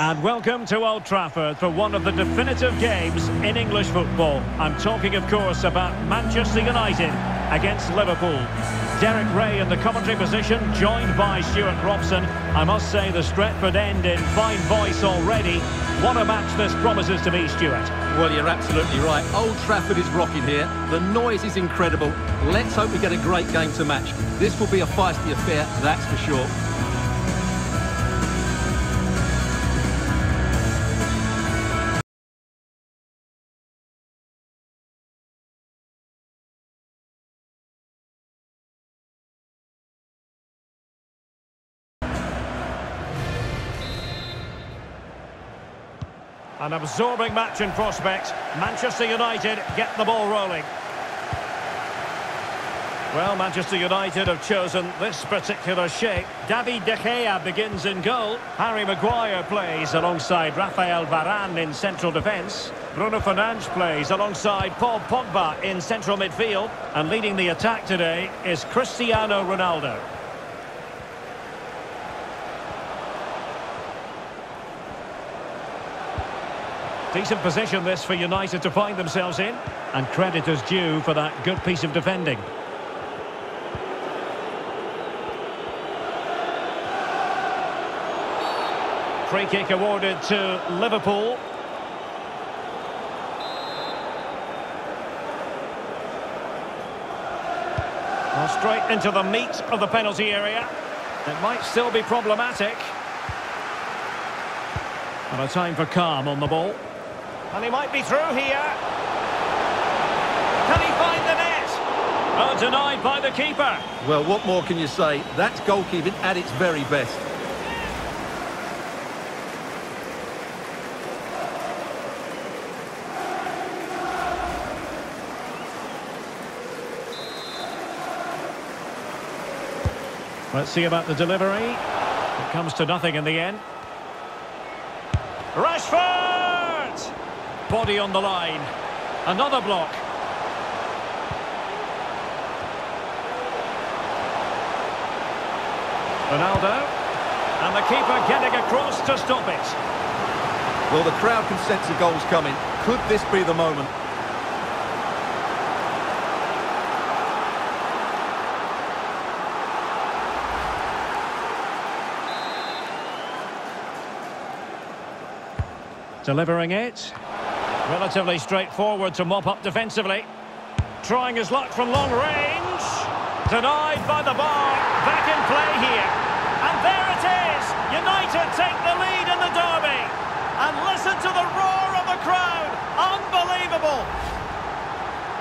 And welcome to Old Trafford for one of the definitive games in English football. I'm talking, of course, about Manchester United against Liverpool. Derek Ray in the commentary position, joined by Stuart Robson. I must say the Stretford end in fine voice already. What a match this promises to be, Stuart. Well, you're absolutely right. Old Trafford is rocking here. The noise is incredible. Let's hope we get a great game to match. This will be a feisty affair, that's for sure. An absorbing match in prospect. Manchester United get the ball rolling. Well, Manchester United have chosen this particular shape. David De Gea begins in goal. Harry Maguire plays alongside Rafael Varane in central defence. Bruno Fernandes plays alongside Paul Pogba in central midfield. And leading the attack today is Cristiano Ronaldo. Decent position this for United to find themselves in. And credit is due for that good piece of defending. Free kick awarded to Liverpool. Well, straight into the meat of the penalty area. It might still be problematic. And a time for calm on the ball. And he might be through here. Can he find the net? Oh, denied by the keeper. Well, what more can you say? That's goalkeeping at its very best. Let's see about the delivery. It comes to nothing in the end. Rashford! Body on the line. Another block. Ronaldo. And the keeper getting across to stop it. Well, the crowd can sense the goals coming. Could this be the moment? Delivering it. Relatively straightforward to mop up defensively. Trying his luck from long range. Denied by the bar. Back in play here. And there it is. United take the lead in the derby. And listen to the roar of the crowd. Unbelievable.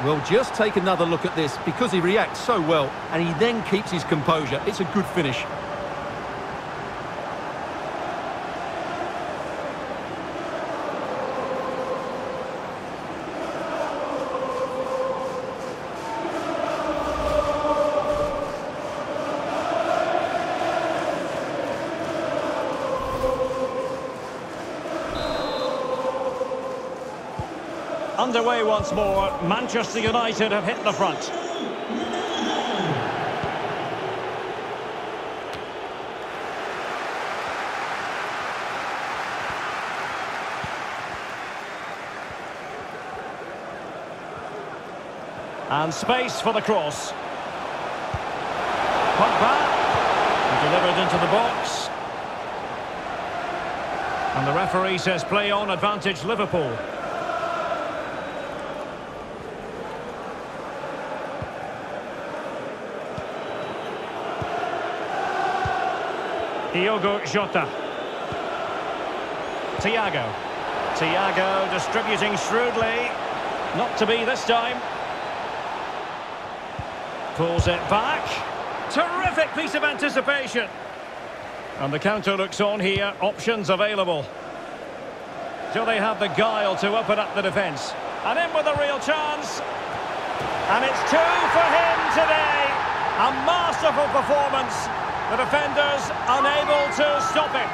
Well, just take another look at this because he reacts so well and he then keeps his composure. It's a good finish. Underway once more. Manchester United have hit the front. And space for the cross. Pogba. Delivered into the box. And the referee says play on advantage Liverpool. Diogo Jota. Thiago. Thiago distributing shrewdly. Not to be this time. Pulls it back. Terrific piece of anticipation. And the counter looks on here. Options available. Do they have the guile to open up the defence? And in with a real chance. And it's two for him today. A masterful performance. The defenders unable to stop him.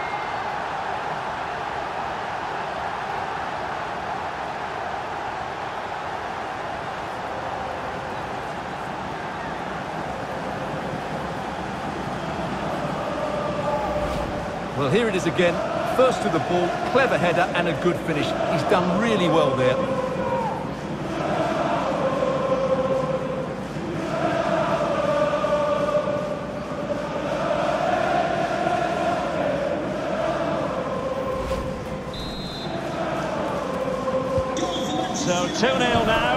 Well, here it is again. First to the ball, clever header and a good finish. He's done really well there. So 2-0 now.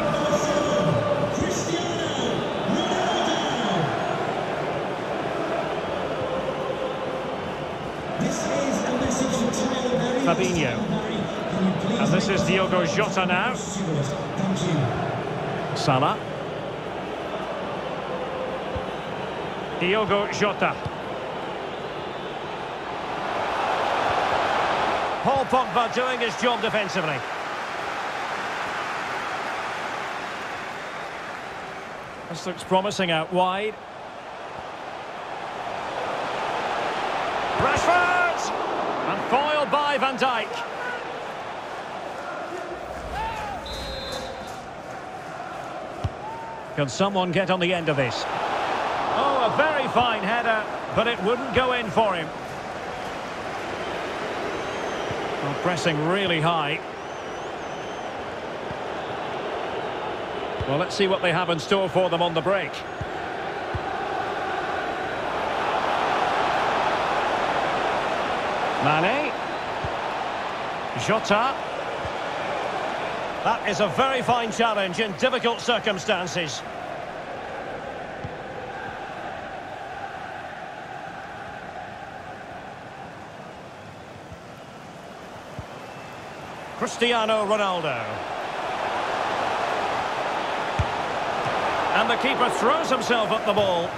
Fabinho. And this is Diogo Jota now. Salah. Diogo Jota. Paul Pogba doing his job defensively. This looks promising out wide. Rashford! And foiled by Van Dijk. Can someone get on the end of this? Oh, a very fine header, but it wouldn't go in for him. Well, pressing really high. Well, let's see what they have in store for them on the break. Mane. Jota. That is a very fine challenge in difficult circumstances. Cristiano Ronaldo. And the keeper throws himself at the ball.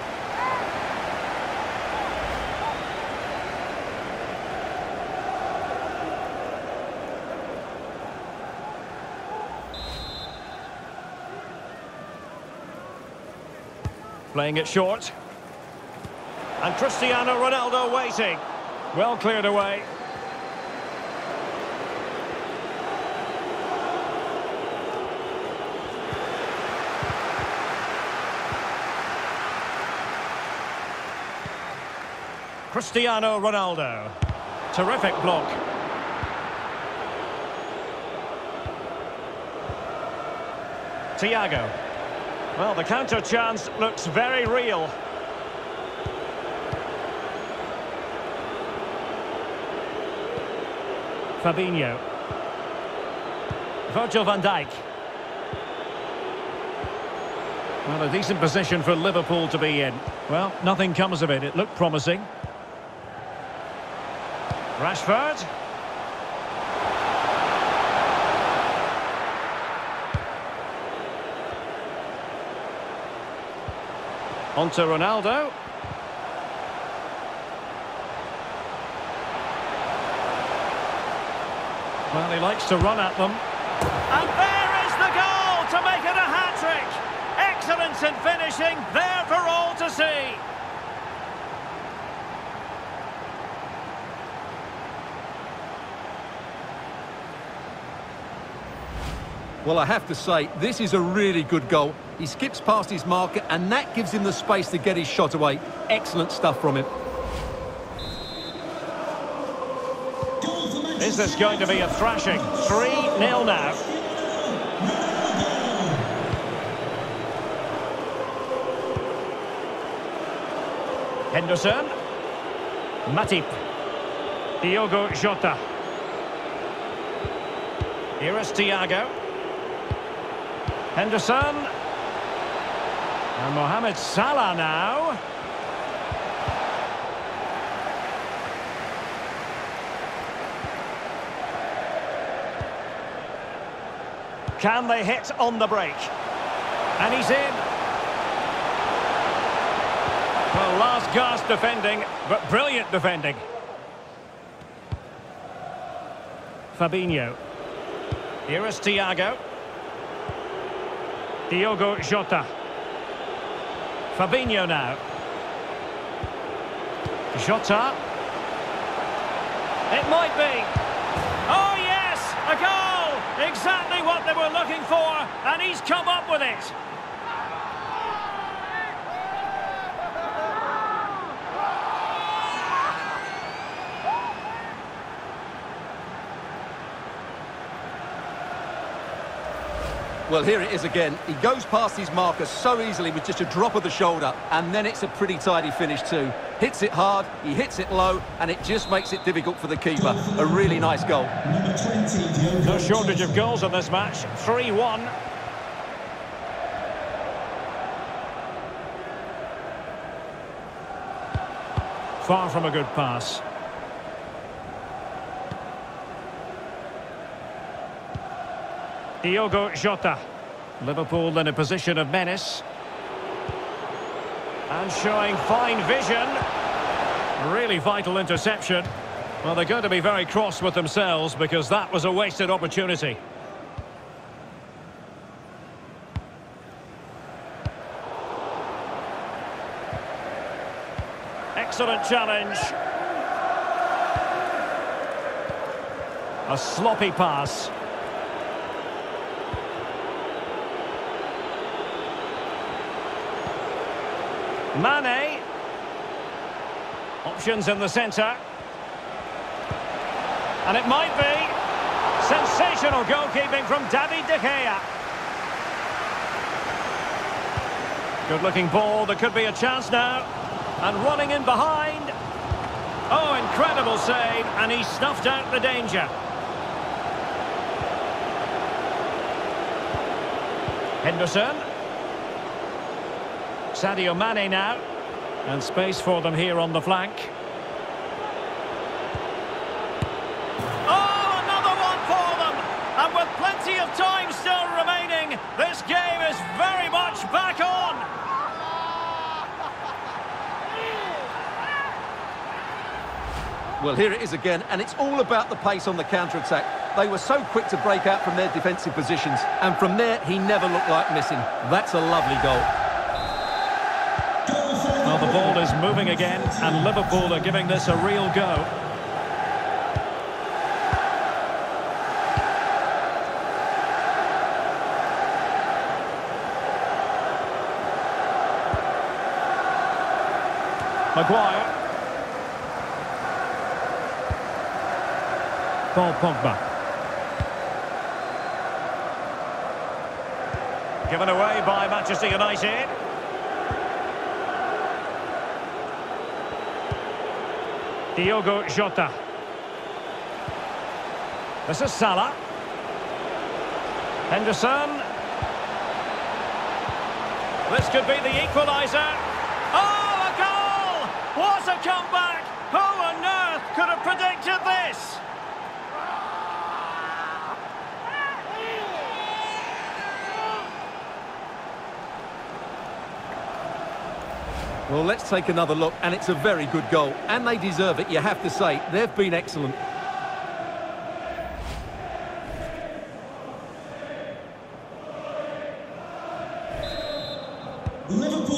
Playing it short. And Cristiano Ronaldo waiting. Well cleared away. Cristiano Ronaldo. Terrific block. Thiago. Well, the counter chance looks very real. Fabinho. Virgil van Dijk. Well, a decent position for Liverpool to be in. Well, nothing comes of it. It looked promising. Rashford. On to Ronaldo. Well, he likes to run at them. And there is the goal to make it a hat-trick. Excellence in finishing, there for all to see. Well, I have to say, this is a really good goal. He skips past his marker, and that gives him the space to get his shot away. Excellent stuff from him. Is this going to be a thrashing? 3-0 now. Henderson. Matip. Diogo Jota. Here is Thiago. Henderson. And Mohamed Salah now. Can they hit on the break? And he's in. Well, last gasp defending, but brilliant defending. Fabinho. Here is Thiago. Diogo Jota. Fabinho now. Jota. It might be. Oh, yes! A goal! Exactly what they were looking for, and he's come up with it. Well, here it is again. He goes past his marker so easily with just a drop of the shoulder, and then it's a pretty tidy finish too. Hits it hard, he hits it low, and it just makes it difficult for the keeper. A really nice goal. No shortage of goals in this match. 3-1. Far from a good pass. Diogo Jota. Liverpool in a position of menace. And showing fine vision. Really vital interception. Well, they're going to be very cross with themselves because that was a wasted opportunity. Excellent challenge. A sloppy pass. Mane. Options in the centre. And it might be. Sensational goalkeeping from David De Gea. Good looking ball, there could be a chance now. And running in behind. Oh, incredible save, and he snuffed out the danger. Henderson. Sadio Mane now. And space for them here on the flank. Oh, another one for them! And with plenty of time still remaining, this game is very much back on! Well, here it is again, and it's all about the pace on the counter-attack. They were so quick to break out from their defensive positions, and from there, he never looked like missing. That's a lovely goal. Moving again, and Liverpool are giving this a real go. Maguire. Paul Pogba. Given away by Manchester United. Diogo Jota. This is Salah. Henderson. This could be the equaliser. Oh, a goal! What a comeback! Who on earth could have predicted this? Well, let's take another look, and it's a very good goal. And they deserve it, you have to say. They've been excellent.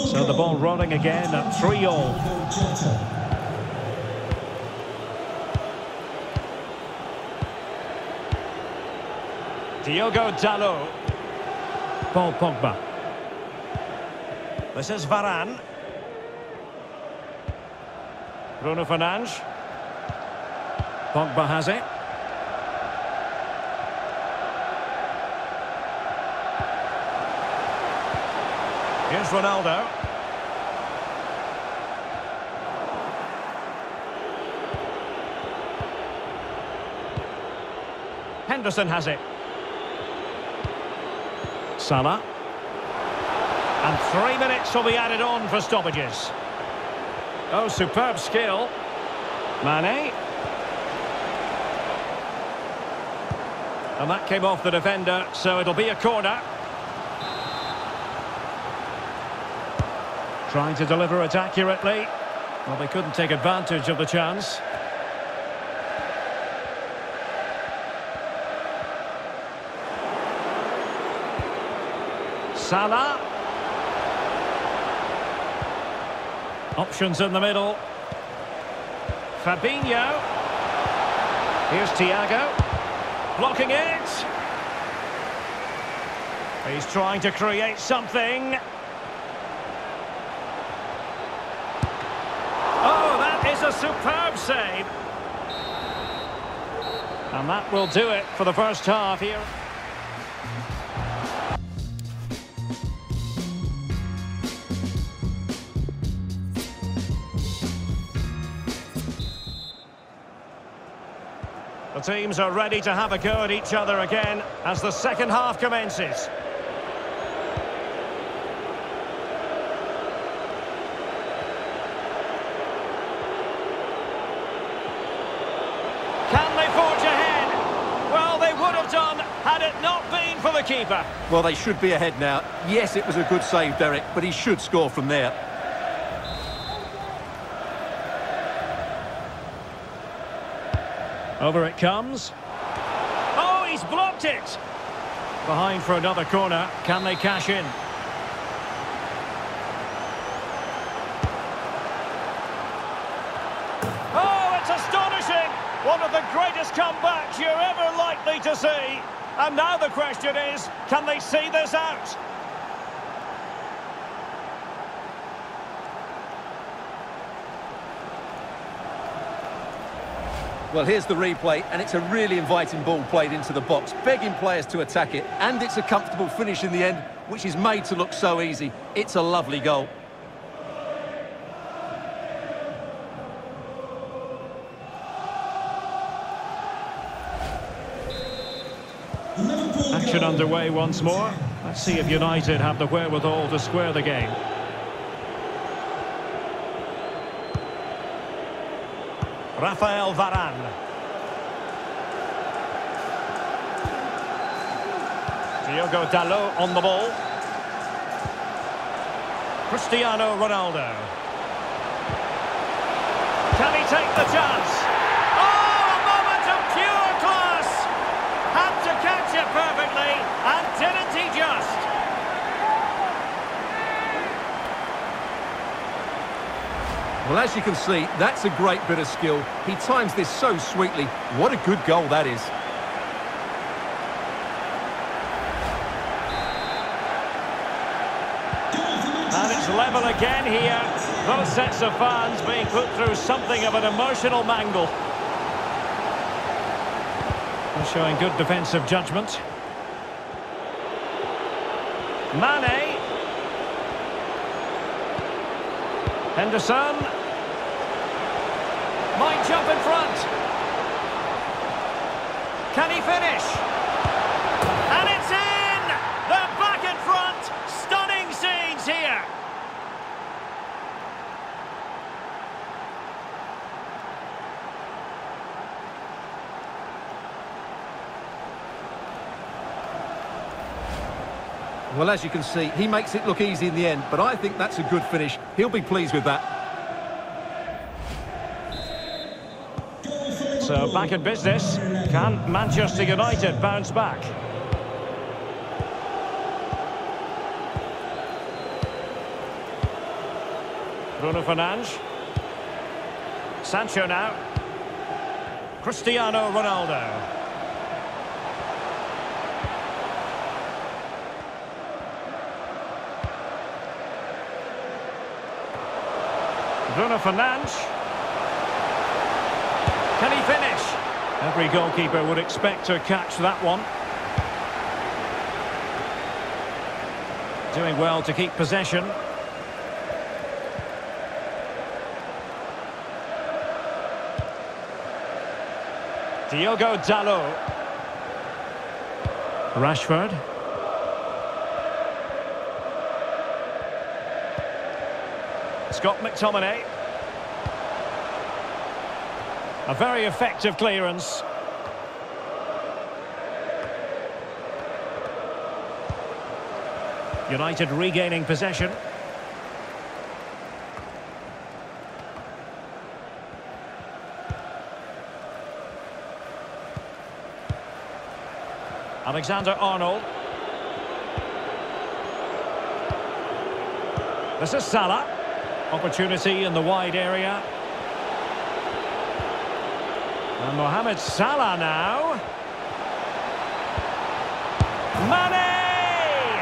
So the ball rolling again at 3 all. Diogo Dalot. Paul Pogba. This is Varane. Bruno Fernandes. Pogba has it. Here's Ronaldo. Henderson has it. Salah. And three minutes will be added on for stoppages. Oh, superb skill. Mane. And that came off the defender, so it'll be a corner. Trying to deliver it accurately. Well, they couldn't take advantage of the chance. Salah. Options in the middle. Fabinho. Here's Thiago. Blocking it. He's trying to create something. Oh, that is a superb save. And that will do it for the first half here. The teams are ready to have a go at each other again as the second half commences. Can they forge ahead? Well, they would have done had it not been for the keeper. Well, they should be ahead now. Yes, it was a good save, Derek, but he should score from there. Over it comes. Oh, he's blocked it! Behind for another corner. Can they cash in? Oh, it's astonishing! One of the greatest comebacks you're ever likely to see. And now the question is, can they see this out? Well, here's the replay, and it's a really inviting ball played into the box, begging players to attack it, and it's a comfortable finish in the end, which is made to look so easy. It's a lovely goal. Action underway once more. Let's see if United have the wherewithal to square the game. Rafael Varane. Diogo Dalot on the ball. Cristiano Ronaldo. Can he take the chance? Oh, a moment of pure class! Had to catch it perfectly, and didn't he just? Well, as you can see, that's a great bit of skill. He times this so sweetly. What a good goal that is. And it's level again here. Both sets of fans being put through something of an emotional mangle. They're showing good defensive judgment. Mane. Henderson. Might jump in front. Can he finish? And it's in! They're back in front! Stunning scenes here! Well, as you can see, he makes it look easy in the end, but I think that's a good finish. He'll be pleased with that. So back in business. Can Manchester United bounce back? Bruno Fernandes. Sancho now. Cristiano Ronaldo. Bruno Fernandes. Can he finish? Every goalkeeper would expect to catch that one. Doing well to keep possession. Diogo Dalot. Rashford. Scott McTominay. A very effective clearance. United regaining possession. Alexander Arnold. This is Salah. Opportunity in the wide area. And Mohamed Salah now. Mane!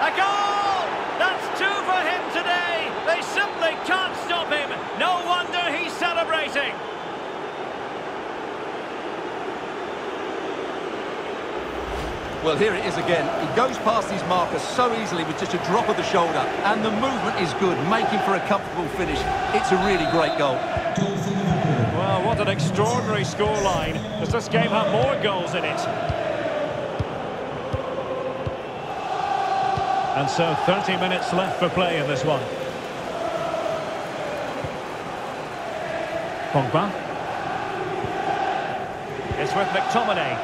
A goal! That's two for him today. They simply can't stop him. No wonder he's celebrating. Well, here it is again. He goes past his marker so easily with just a drop of the shoulder. And the movement is good, making for a comfortable finish. It's a really great goal. What an extraordinary scoreline. Does this game have more goals in it? And so 30 minutes left for play in this one. Pogba. It's with McTominay.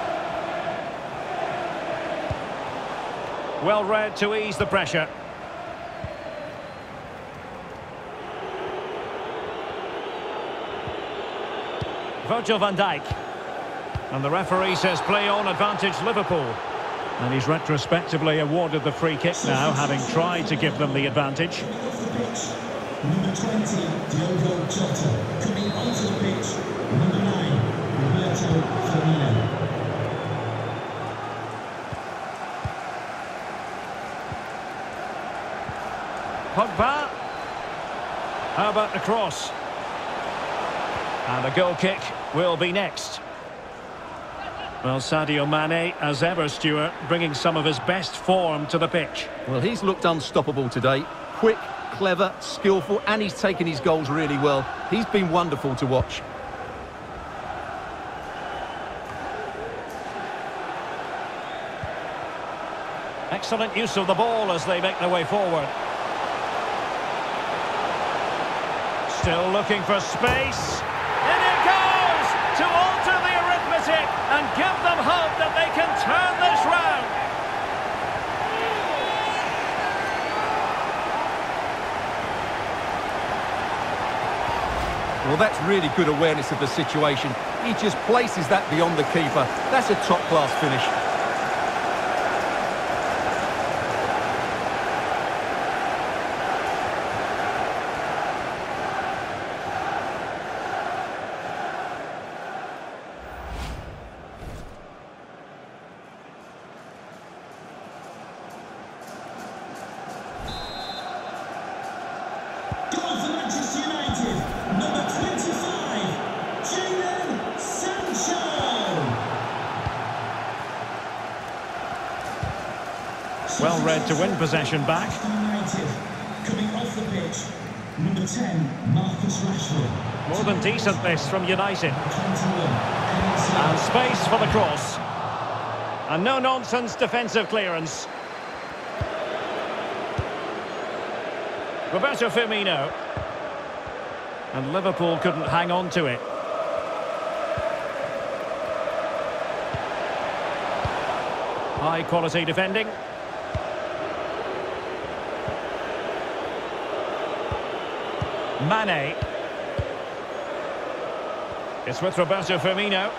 Well read to ease the pressure. Virgil van Dijk. And the referee says play on advantage Liverpool. And he's retrospectively awarded the free kick now, having tried to give them the advantage. Number 20, Diogo Jota. Coming onto the pitch, number 9, Roberto Firmino. Pogba. How about the cross? And the goal kick will be next. Well, Sadio Mane, as ever, Stuart, bringing some of his best form to the pitch. Well, he's looked unstoppable today. Quick, clever, skillful, and he's taken his goals really well. He's been wonderful to watch. Excellent use of the ball as they make their way forward. Still looking for space. To alter the arithmetic and give them hope that they can turn this round. Well, that's really good awareness of the situation. He just places that beyond the keeper. That's a top-class finish. Number 25, Jadon Sancho. Well read to win possession back. United. Coming off the pitch, number 10, Marcus Rashford. More than decent this from United. And space for the cross. And no-nonsense defensive clearance. Roberto Firmino. And Liverpool couldn't hang on to it. High quality defending. Mane. It's with Roberto Firmino.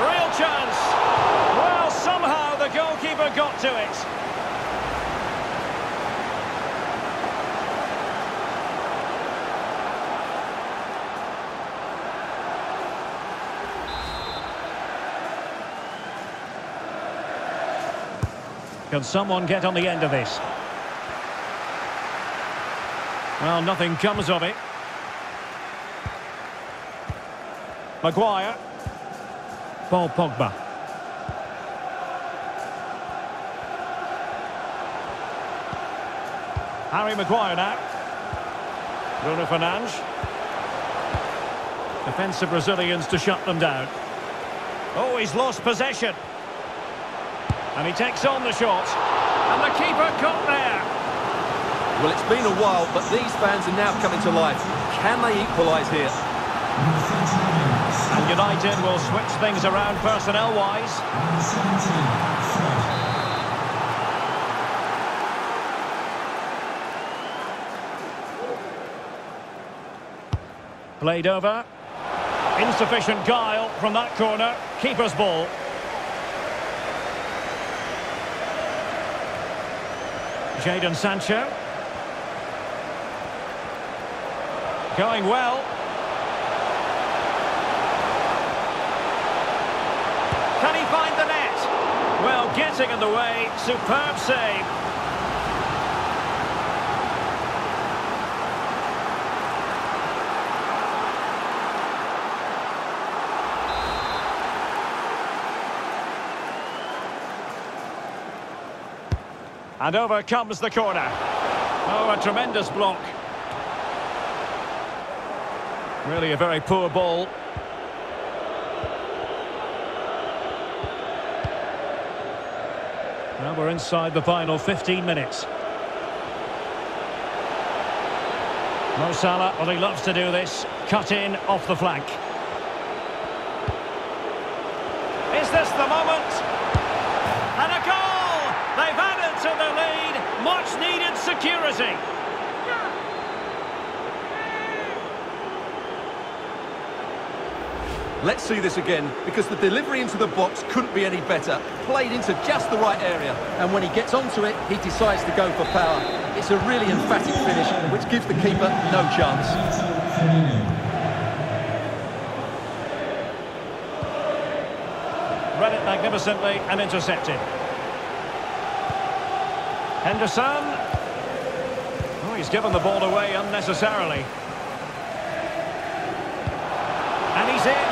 Real chance. Well, somehow the goalkeeper got to it. Can someone get on the end of this? Well, nothing comes of it. Maguire. Paul Pogba. Harry Maguire now. Bruno Fernandes. Defensive Brazilians to shut them down. Oh, he's lost possession. And he takes on the shot. And the keeper got there. Well, it's been a while, but these fans are now coming to life. Can they equalise here? And United will switch things around personnel-wise. number 17, Fred. Played over. Insufficient guile from that corner. Keeper's ball. Jadon Sancho. Going well. Can he find the net? Well, getting in the way. Superb save. And over comes the corner. Oh, a tremendous block. Really a very poor ball. Now we're inside the final 15 minutes. Mo Salah, well, he loves to do this. Cut in off the flank. Is this the moment? Needed security. Let's see this again, because the delivery into the box couldn't be any better. Played into just the right area, and when he gets onto it, he decides to go for power. It's a really emphatic finish, which gives the keeper no chance. Read it magnificently and intercepted. Henderson. Oh, he's given the ball away unnecessarily. And he's in.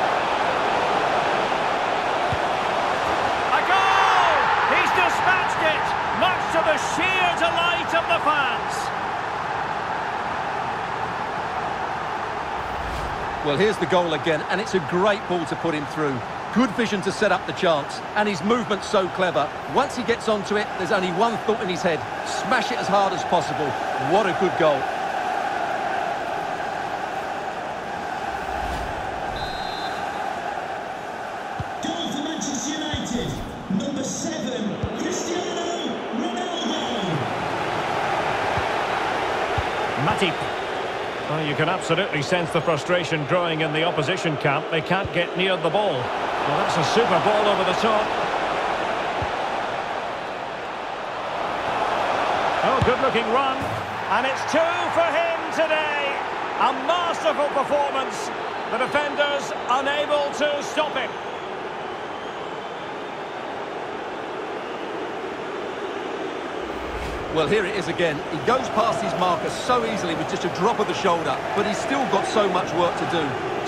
A goal! He's dispatched it, much to the sheer delight of the fans. Well, here's the goal again, and it's a great ball to put him through. Good vision to set up the chance, and his movement's so clever. Once he gets onto it, there's only one thought in his head. Smash it as hard as possible. What a good goal. Goal for Manchester United. Number seven, Cristiano Ronaldo. Matip. Well, you can absolutely sense the frustration growing in the opposition camp. They can't get near the ball. Well, that's a super ball over the top. Oh, good-looking run. And it's two for him today. A masterful performance. The defenders unable to stop him. Well, here it is again. He goes past his marker so easily with just a drop of the shoulder, but he's still got so much work to do.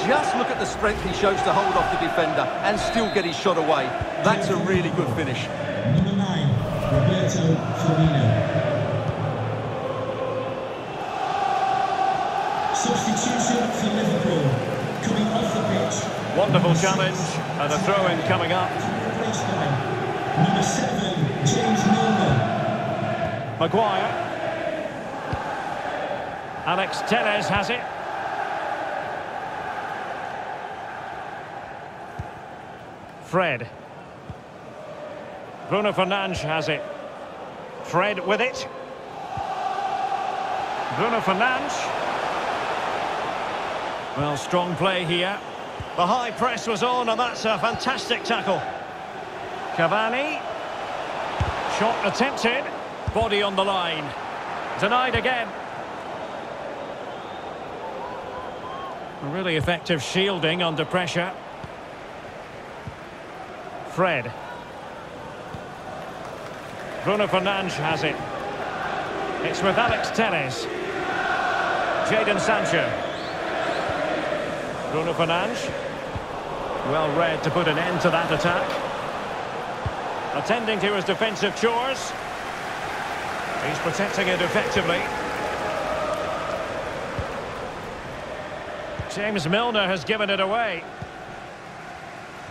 Just look at the strength he shows to hold off the defender and still get his shot away. That's a really good finish. Number nine, Roberto Firmino. Substitution for Liverpool. Coming off the pitch. Wonderful challenge. And a throw-in coming up. Number seven, James Milner. Maguire. Alex Telles has it. Fred. Bruno Fernandes has it. Fred with it. Bruno Fernandes. Well, strong play here. The high press was on, and that's a fantastic tackle. Cavani. Shot attempted. Body on the line. Denied again. Really effective shielding under pressure. Fred. Bruno Fernandes has it. It's with Alex Telles. Jadon Sancho. Bruno Fernandes. Well read to put an end to that attack. Attending to his defensive chores. He's protecting it effectively. James Milner has given it away.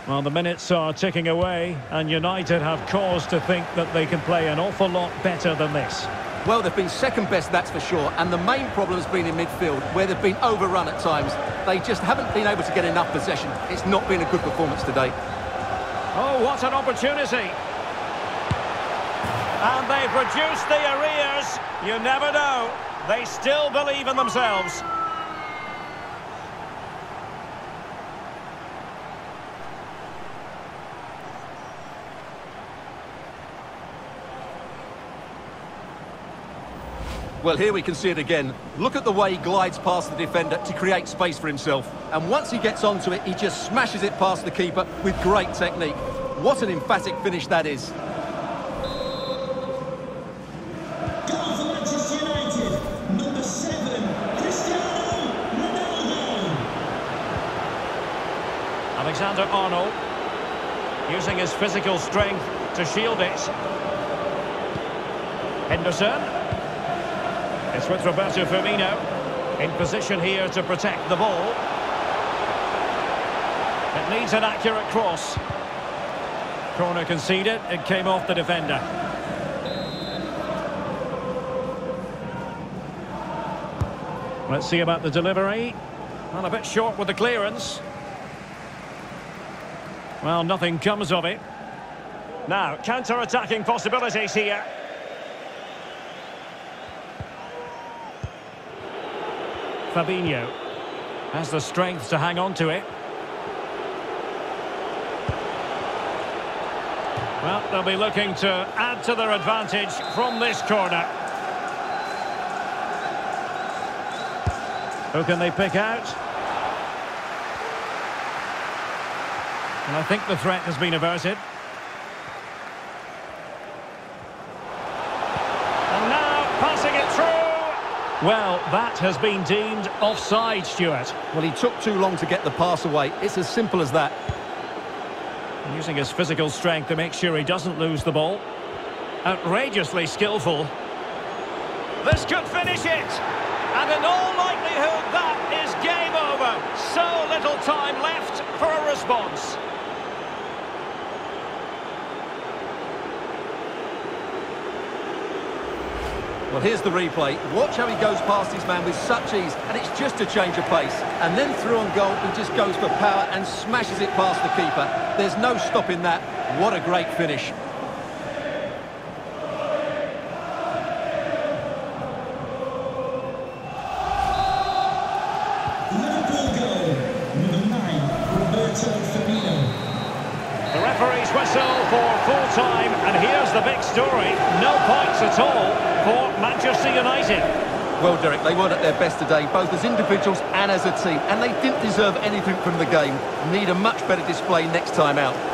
Well, the minutes are ticking away, and United have cause to think that they can play an awful lot better than this. Well, they've been second best, that's for sure. And the main problem has been in midfield, where they've been overrun at times. They just haven't been able to get enough possession. It's not been a good performance today. Oh, what an opportunity! And they've reduced the arrears. You never know. They still believe in themselves. Well, here we can see it again. Look at the way he glides past the defender to create space for himself. And once he gets onto it, he just smashes it past the keeper with great technique. What an emphatic finish that is. Goal for Manchester United. Number seven, Cristiano Ronaldo. Arnold using his physical strength to shield it. Henderson. It's with Roberto Firmino in position here to protect the ball. It needs an accurate cross. Corner conceded, it came off the defender. Let's see about the delivery. Well, a bit short with the clearance. Well, nothing comes of it. Now, counter-attacking possibilities here. Fabinho has the strength to hang on to it. Well, they'll be looking to add to their advantage from this corner. Who can they pick out? And I think the threat has been averted. And now passing it through. Well, that has been deemed offside, Stuart. Well, he took too long to get the pass away. It's as simple as that. Using his physical strength to make sure he doesn't lose the ball. Outrageously skillful. This could finish it. And in all likelihood, that is game over. So little time left for a response. Well, here's the replay. Watch how he goes past his man with such ease, and it's just a change of pace. And then through on goal, he just goes for power and smashes it past the keeper. There's no stopping that. What a great finish. Liverpool goal, number nine, Roberto Firmino. The referee's whistle for full time, and here's the big story. No points at all for Manchester United. They weren't at their best today, both as individuals and as a team, and they didn't deserve anything from the game. Need a much better display next time out.